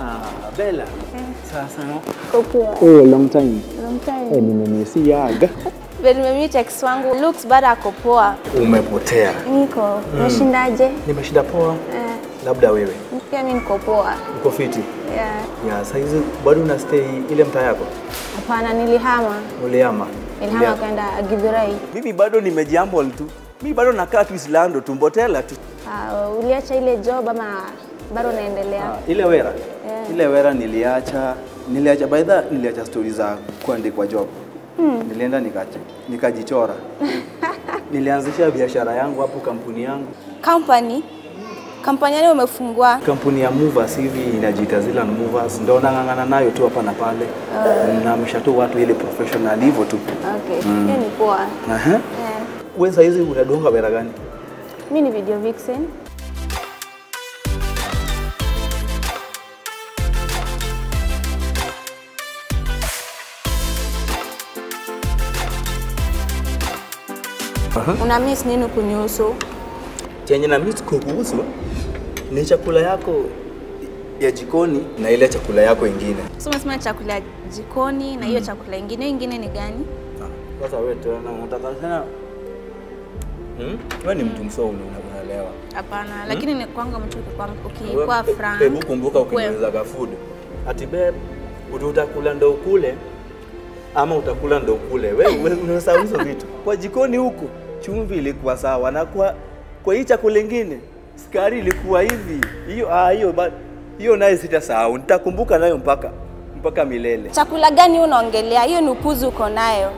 Ah, Bella. Sasa no. Oh, long time. Long time. Eh, nimemisiaga. Vile nimemit ex wangu looks bado ako poa. Umepotea. Niko. Umeshindaje? Nimeshinda poa. Eh, Labda wewe. pia mimi niko poa. Uko fiti? Yeah. Yeah, saizi bado una stay ile mtaa yako? Hapana, nilihama. Ulihama? Nilihama kwenda Githurai. Mimi bado nimejambo tu. Mimi bado nakaa tu Islando tu Mbotela tu. Ah, uliacha ile job ama bado naendelea. Ah, ile wera. Yeah. Ile wera niliacha, niliacha by the niliacha stori za kuandikwa job. Nilienda nikaji- nikajichora. Nilianzisha biashara yangu hapo, kampuni yangu, Company? Kampani yani umefungua? kampuni ya movers hivi inajiita Zealand Movers, ndo nang'ang'ana nayo tu hapa na pale. uh. namsha tu watu ile professional hivyo tu. Okay. Hiyo ni poa. Aha. Yeah. Wewe saizi unadonga wera gani? Mimi ni video vixen. Una miss nini kunihusu? Chenye na miss kukuhusu ni chakula yako ya jikoni na ile chakula yako ingine. So umesema chakula ya jikoni na hiyo chakula ingine, ingine ni gani? Sasa wewe tena unataka sana Hmm? Wewe ni mtu msomi una- unaelewa. Hapana, lakini ni kwanga mtu ukikuwa- Wewe- ukikuwa frank. Hebu kumbuka ukiniulizaga food. Ati babe, utakula ndo ukule ama utakula ndo ukule. Wewe unasahau hizo vitu. Kwa jikoni huku chumvi ilikuwa sawa na kwa kwa hii chakula ingine sukari ilikuwa hivi. Hiyo ah hiyo hiyo naye sitasahau. Nitakumbuka nayo mpaka mpaka milele. Chakula gani unaongelea? Hiyo ni upuzi uko nayo.